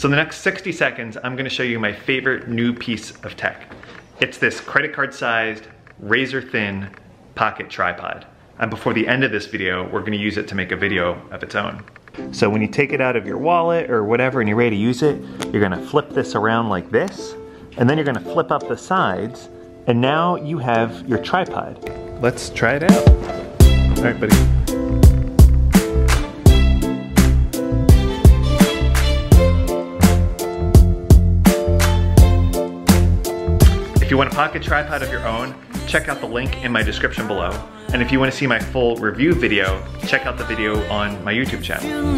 So in the next 60 seconds, I'm gonna show you my favorite new piece of tech. It's this credit card sized, razor thin pocket tripod. And before the end of this video, we're gonna use it to make a video of its own. So when you take it out of your wallet or whatever and you're ready to use it, you're gonna flip this around like this, and then you're gonna flip up the sides, and now you have your tripod. Let's try it out. All right, buddy. If you want a pocket tripod of your own, check out the link in my description below. And if you want to see my full review video, check out the video on my YouTube channel.